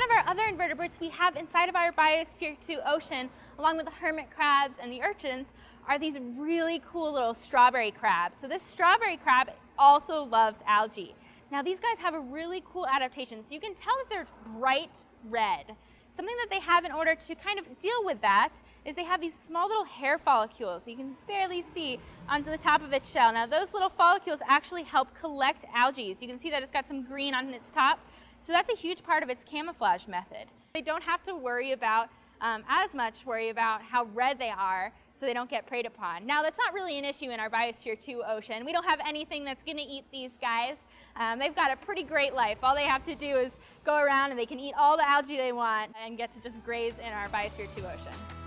the other invertebrates we have inside of our Biosphere 2 ocean, along with the hermit crabs and the urchins, are these really cool little strawberry crabs. So this strawberry crab also loves algae. Now these guys have a really cool adaptation. So you can tell that they're bright red. Something that they have in order to kind of deal with that is they have these small little hair follicles you can barely see onto the top of its shell. Now those little follicles actually help collect algae. So you can see that it's got some green on its top. So that's a huge part of its camouflage method. They don't have to worry about um, as much worry about how red they are so they don't get preyed upon. Now that's not really an issue in our Biosphere 2 ocean. We don't have anything that's going to eat these guys. Um, they've got a pretty great life. All they have to do is go around and they can eat all the algae they want and get to just graze in our Biosphere 2 ocean.